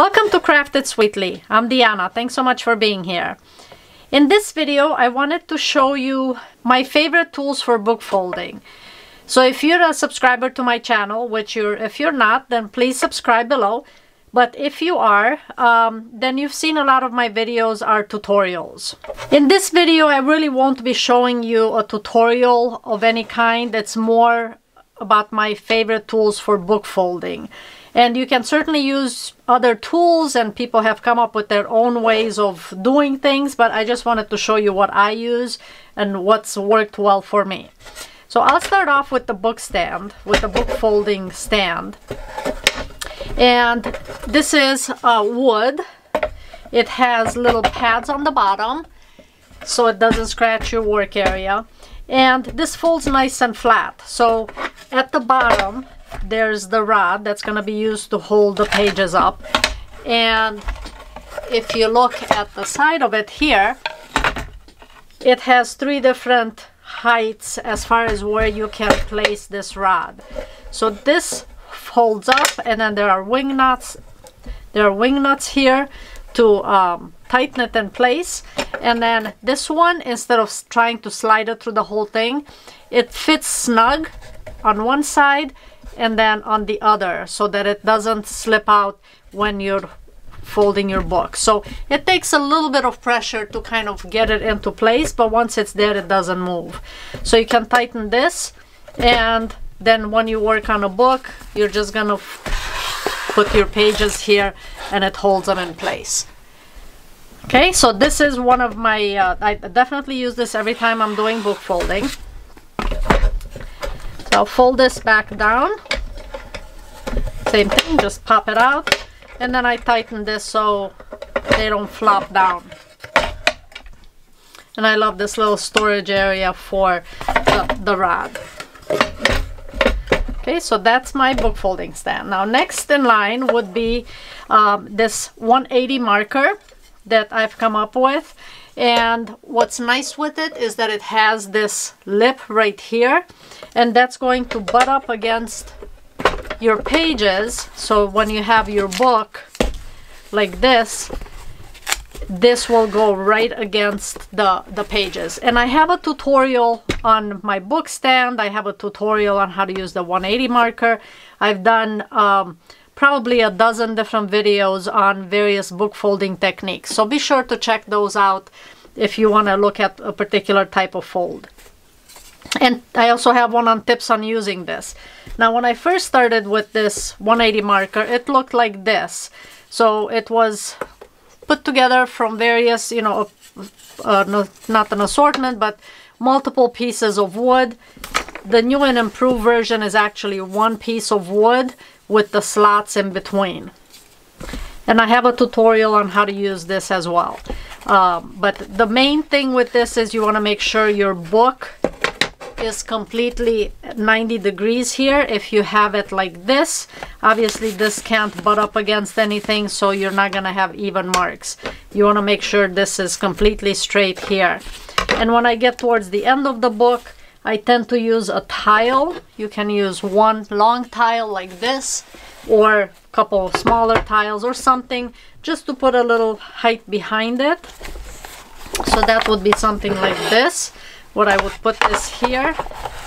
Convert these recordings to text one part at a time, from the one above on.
Welcome to Crafted Sweetly. I'm Deanna. Thanks so much for being here. In this video, I wanted to show you my favorite tools for book folding. So if you're a subscriber to my channel, which you're, if you're not, then please subscribe below. But if you are, um, then you've seen a lot of my videos are tutorials. In this video, I really won't be showing you a tutorial of any kind. It's more about my favorite tools for book folding. And you can certainly use other tools and people have come up with their own ways of doing things, but I just wanted to show you what I use and what's worked well for me. So I'll start off with the book stand, with the book folding stand. And this is uh, wood. It has little pads on the bottom so it doesn't scratch your work area. And this folds nice and flat. So at the bottom, there's the rod that's going to be used to hold the pages up. And if you look at the side of it here, it has three different heights as far as where you can place this rod. So this folds up and then there are wing nuts. There are wing nuts here to um, tighten it in place. And then this one, instead of trying to slide it through the whole thing, it fits snug on one side and then on the other so that it doesn't slip out when you're folding your book. So it takes a little bit of pressure to kind of get it into place, but once it's there, it doesn't move. So you can tighten this and then when you work on a book, you're just gonna put your pages here and it holds them in place. Okay, so this is one of my, uh, I definitely use this every time I'm doing book folding. I'll fold this back down. Same thing, just pop it out. And then I tighten this so they don't flop down. And I love this little storage area for the, the rod. Okay, so that's my book folding stand. Now next in line would be um, this 180 marker that I've come up with. And what's nice with it is that it has this lip right here and that's going to butt up against your pages. So when you have your book like this this will go right against the the pages. And I have a tutorial on my book stand. I have a tutorial on how to use the 180 marker. I've done um, probably a dozen different videos on various book folding techniques so be sure to check those out if you want to look at a particular type of fold and I also have one on tips on using this. Now when I first started with this 180 marker, it looked like this. So it was put together from various, you know, uh, no, not an assortment, but multiple pieces of wood. The new and improved version is actually one piece of wood with the slots in between. And I have a tutorial on how to use this as well. Um, but the main thing with this is you want to make sure your book is completely 90 degrees here if you have it like this obviously this can't butt up against anything so you're not gonna have even marks you want to make sure this is completely straight here and when I get towards the end of the book I tend to use a tile. You can use one long tile like this or a couple of smaller tiles or something just to put a little height behind it. So that would be something like this. What I would put this here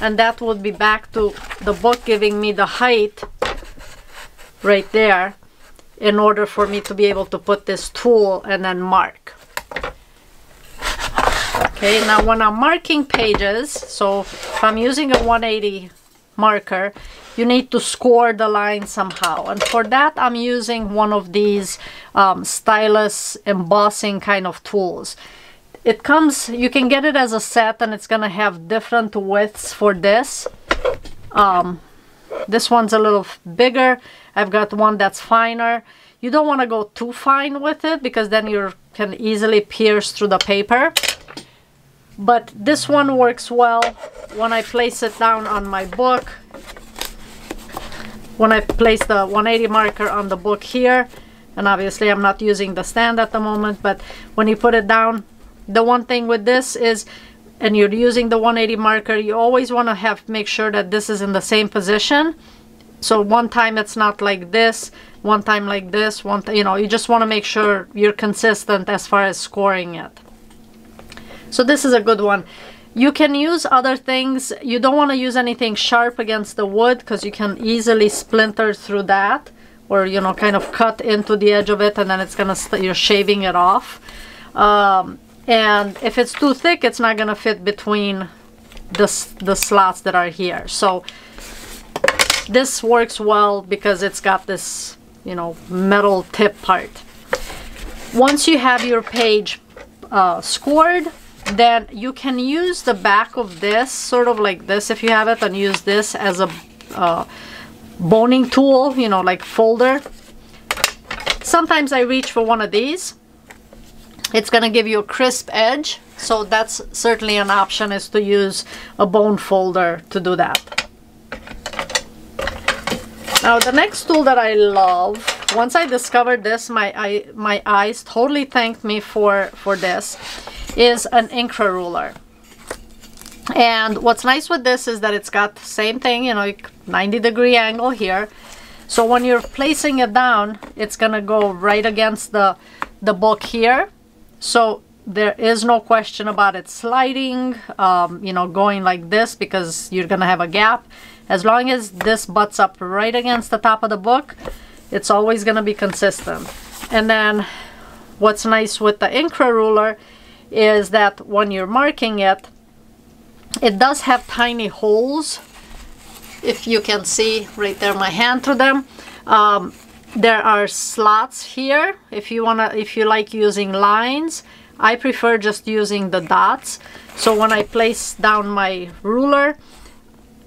and that would be back to the book giving me the height right there in order for me to be able to put this tool and then mark. Okay, now when I'm marking pages, so if I'm using a 180 marker, you need to score the line somehow. And for that, I'm using one of these um, stylus embossing kind of tools. It comes you can get it as a set and it's gonna have different widths for this. Um, this one's a little bigger. I've got one that's finer. You don't want to go too fine with it because then you can easily pierce through the paper but this one works well when I place it down on my book when I place the 180 marker on the book here and obviously I'm not using the stand at the moment but when you put it down the one thing with this is and you're using the 180 marker you always want to have make sure that this is in the same position so one time it's not like this one time like this, one, you know, you just want to make sure you're consistent as far as scoring it. So this is a good one. You can use other things. You don't want to use anything sharp against the wood because you can easily splinter through that or, you know, kind of cut into the edge of it and then it's going to, you're shaving it off. Um, and if it's too thick, it's not going to fit between the, the slots that are here. So this works well because it's got this, you know, metal tip part. Once you have your page uh, scored, then you can use the back of this sort of like this if you have it and use this as a uh, boning tool you know like folder. Sometimes I reach for one of these. It's gonna give you a crisp edge so that's certainly an option is to use a bone folder to do that. Now the next tool that I love once I discovered this my I, my eyes totally thanked me for for this is an Incra ruler. And what's nice with this is that it's got the same thing, you know, 90 degree angle here. So when you're placing it down, it's gonna go right against the, the book here. So there is no question about it sliding, um, you know, going like this because you're gonna have a gap. As long as this butts up right against the top of the book, it's always gonna be consistent. And then what's nice with the Incra ruler is that when you're marking it, it does have tiny holes. If you can see right there my hand through them. Um, there are slots here if you wanna if you like using lines I prefer just using the dots so when I place down my ruler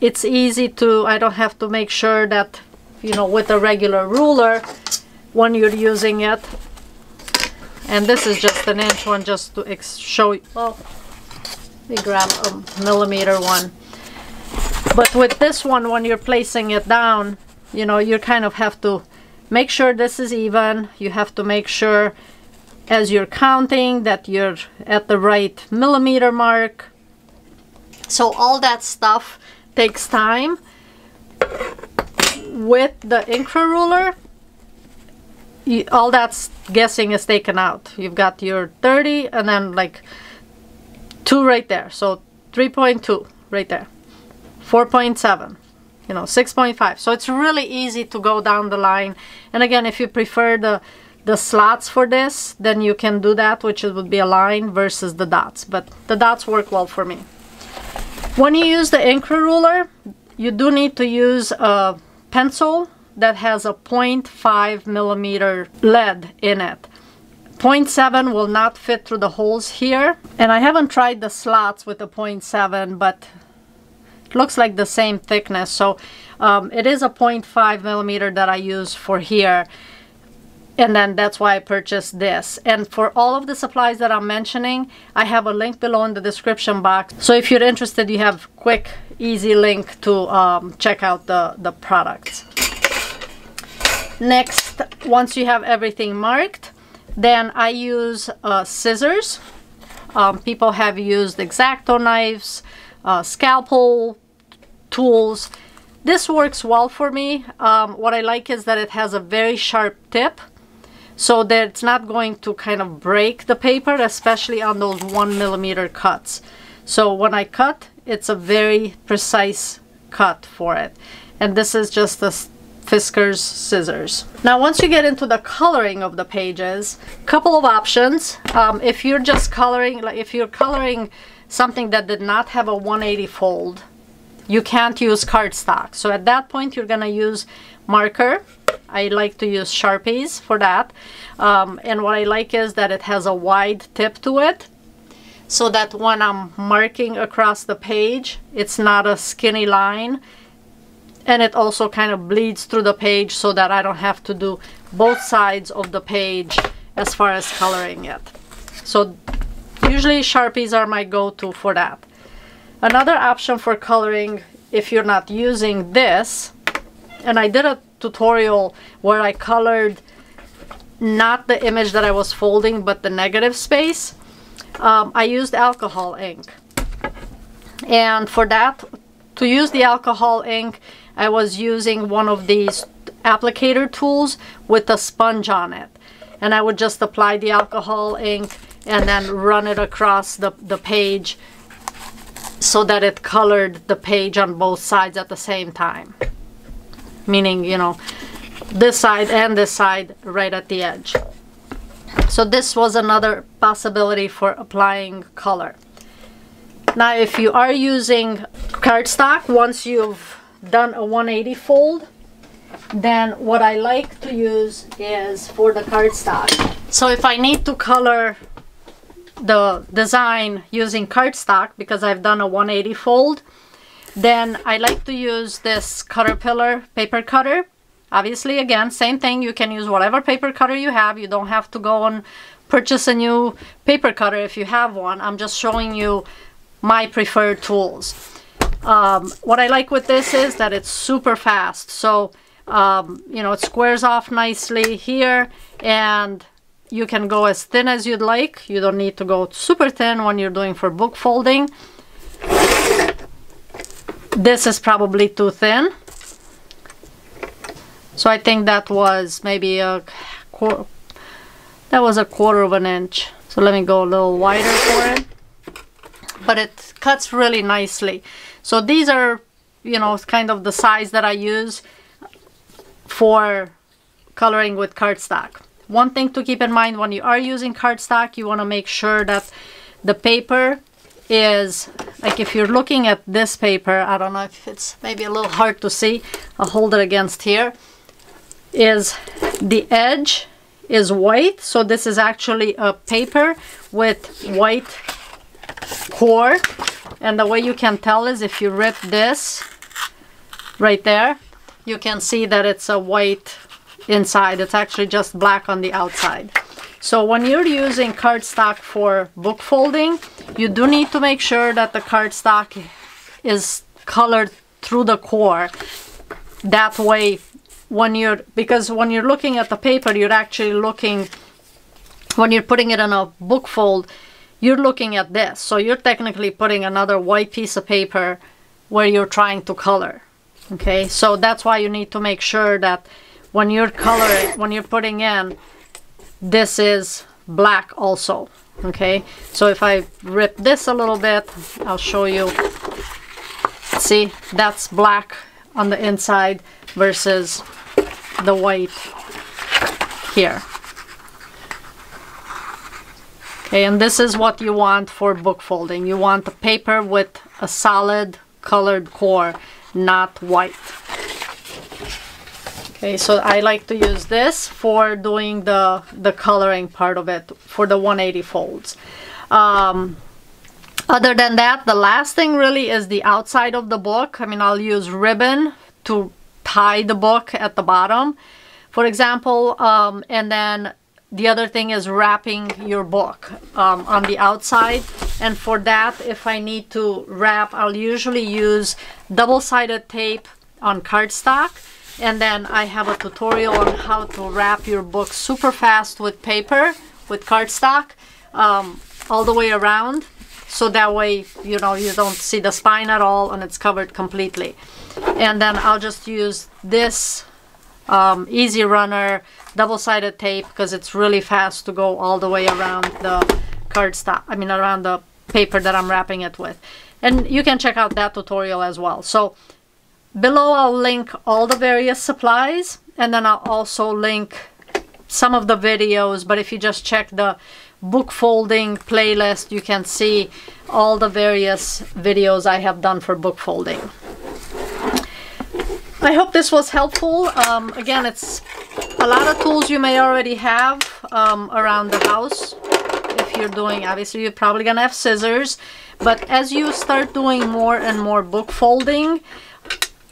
it's easy to I don't have to make sure that you know with a regular ruler when you're using it and this is just an inch one just to show you. Well we grab a millimeter one. But with this one when you're placing it down you know you kind of have to make sure this is even. You have to make sure as you're counting that you're at the right millimeter mark. So all that stuff takes time. With the Incra ruler you, all that's guessing is taken out. You've got your 30 and then like 2 right there. So 3.2 right there. 4.7 you know 6.5 so it's really easy to go down the line and again if you prefer the the slots for this then you can do that which would be a line versus the dots but the dots work well for me when you use the Incra ruler you do need to use a pencil that has a 0.5 millimeter lead in it. 0.7 will not fit through the holes here. And I haven't tried the slots with the 0.7, but it looks like the same thickness. So um, it is a 0.5 millimeter that I use for here. And then that's why I purchased this. And for all of the supplies that I'm mentioning, I have a link below in the description box. So if you're interested, you have quick, easy link to um, check out the, the products. Next, once you have everything marked, then I use uh, scissors. Um, people have used X-Acto knives, uh, scalpel tools. This works well for me. Um, what I like is that it has a very sharp tip so that it's not going to kind of break the paper, especially on those one millimeter cuts. So when I cut, it's a very precise cut for it. And this is just a Fiskars scissors. Now once you get into the coloring of the pages, couple of options. Um, if you're just coloring, like if you're coloring something that did not have a 180 fold, you can't use cardstock. So at that point you're gonna use marker. I like to use Sharpies for that. Um, and what I like is that it has a wide tip to it so that when I'm marking across the page, it's not a skinny line and it also kind of bleeds through the page so that I don't have to do both sides of the page as far as coloring it. So usually Sharpies are my go-to for that. Another option for coloring if you're not using this, and I did a tutorial where I colored not the image that I was folding but the negative space, um, I used alcohol ink. And for that, to use the alcohol ink, I was using one of these applicator tools with a sponge on it. And I would just apply the alcohol ink and then run it across the, the page so that it colored the page on both sides at the same time. Meaning, you know, this side and this side right at the edge. So this was another possibility for applying color. Now if you are using cardstock, once you've done a 180 fold, then what I like to use is for the cardstock. So if I need to color the design using cardstock because I've done a 180 fold, then I like to use this Cutterpillar paper cutter. Obviously, again, same thing. You can use whatever paper cutter you have. You don't have to go and purchase a new paper cutter if you have one. I'm just showing you my preferred tools. Um, what I like with this is that it's super fast. So, um, you know, it squares off nicely here and you can go as thin as you'd like. You don't need to go super thin when you're doing for book folding. This is probably too thin. So I think that was maybe a quarter, that was a quarter of an inch. So let me go a little wider for it but it cuts really nicely. So these are, you know, kind of the size that I use for coloring with cardstock. One thing to keep in mind when you are using cardstock, you want to make sure that the paper is, like if you're looking at this paper, I don't know if it's maybe a little hard to see, I'll hold it against here, is the edge is white. So this is actually a paper with white core. And the way you can tell is if you rip this right there you can see that it's a white inside. It's actually just black on the outside. So when you're using cardstock for book folding you do need to make sure that the cardstock is colored through the core. That way when you're because when you're looking at the paper you're actually looking when you're putting it in a book fold you're looking at this. So you're technically putting another white piece of paper where you're trying to color. Okay, so that's why you need to make sure that when you're coloring, when you're putting in, this is black also. Okay, so if I rip this a little bit, I'll show you. See, that's black on the inside versus the white here. Okay, and this is what you want for book folding. You want the paper with a solid colored core, not white. Okay, so I like to use this for doing the, the coloring part of it for the 180 folds. Um, other than that, the last thing really is the outside of the book. I mean, I'll use ribbon to tie the book at the bottom, for example, um, and then the other thing is wrapping your book um, on the outside. And for that if I need to wrap I'll usually use double-sided tape on cardstock. And then I have a tutorial on how to wrap your book super fast with paper with cardstock um, all the way around. So that way you know you don't see the spine at all and it's covered completely. And then I'll just use this um, easy runner double-sided tape because it's really fast to go all the way around the cardstock I mean around the paper that I'm wrapping it with. And you can check out that tutorial as well. So below I'll link all the various supplies and then I'll also link some of the videos but if you just check the book folding playlist you can see all the various videos I have done for book folding I hope this was helpful. Um, again, it's a lot of tools you may already have um, around the house. If you're doing, obviously you're probably gonna have scissors, but as you start doing more and more book folding,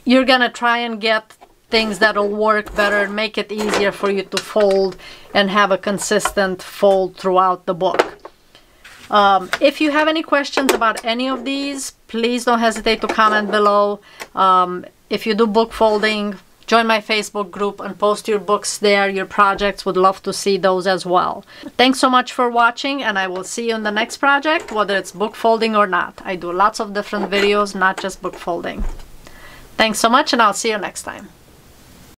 you're gonna try and get things that'll work better and make it easier for you to fold and have a consistent fold throughout the book. Um, if you have any questions about any of these, please don't hesitate to comment below. Um, if you do book folding, join my Facebook group and post your books there, your projects. Would love to see those as well. Thanks so much for watching and I will see you in the next project, whether it's book folding or not. I do lots of different videos, not just book folding. Thanks so much and I'll see you next time.